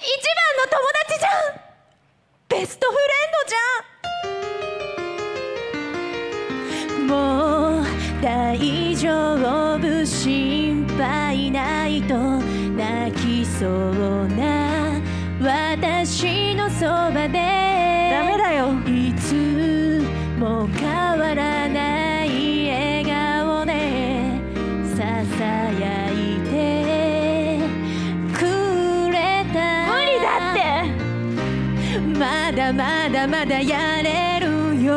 一番の友達じゃん。ベストフレンドじゃん。もう大丈夫。心配ないと泣きそうな私のそばでダメだよいつも変わだまだまだやれるよ。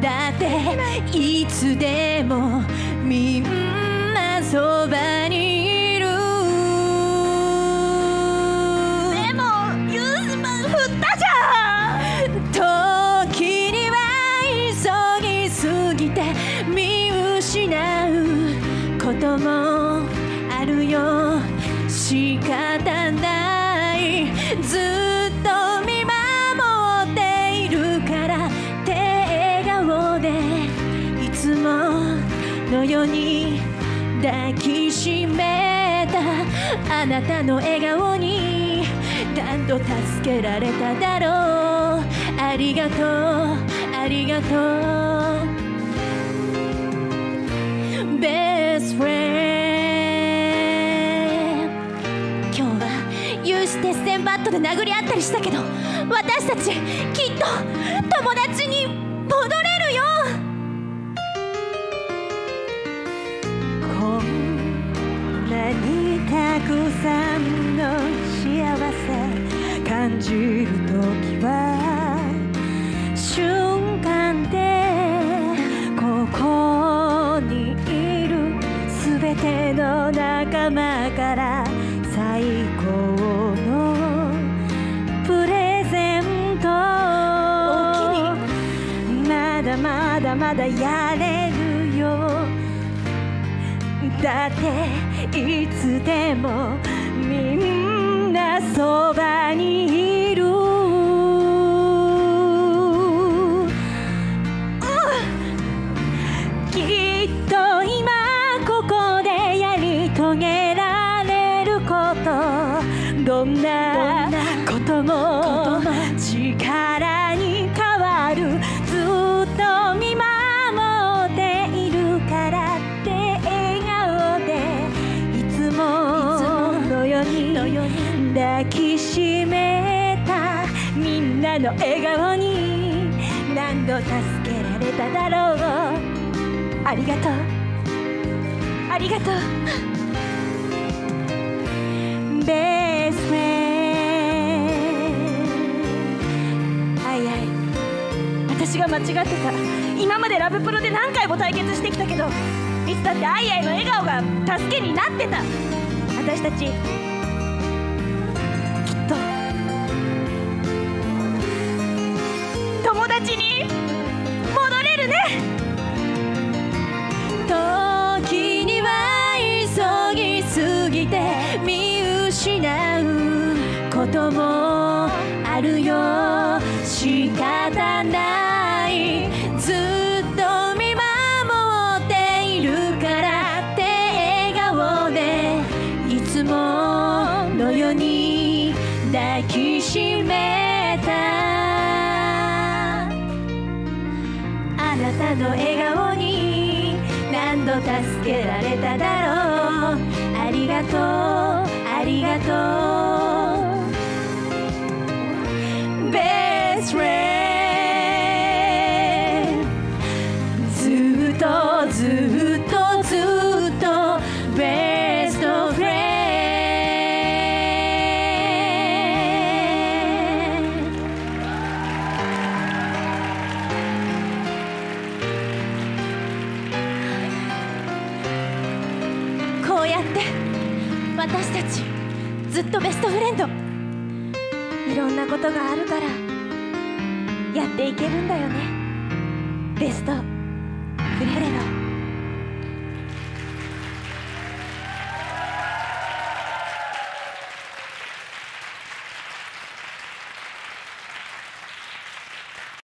だっていつでもみんなそばにいるでもユースマン振ったじゃん。時には急ぎすぎて見失うこともあるよ。仕方ない。ずっと抱きしめたあなたの笑顔に何度助けられただろう。ありがとう。ありがとう。ベストフレンド今日は有刺鉄線バットで殴り合ったりしたけど私たちきっと友達に戻れたくさんの幸せ感じるときは瞬間でここにいるすべての仲間から最高のプレゼントおまだまだまだやれるよ。だっていつでもみんなそばにいる、きっと今ここでやり遂げられること。どんなことも。抱きしめたみんなの笑顔に何度助けられただろう。ありがとう。ありがとう。ベースフレン。はいはい。私が間違ってた。今までラブプロで何回も対決してきたけどいつだってアイアイの笑顔が助けになってた。私たち友達に戻れるね。時には急ぎすぎて見失うこともあるよ。仕方ない。ずっと見守っているからって笑顔でいつものように抱きしめた。たの笑顔に何度助けられただろう。ありがとうありがとう。ベスやって私たちずっとベストフレンド。いろんなことがあるからやっていけるんだよね。ベストフレンド。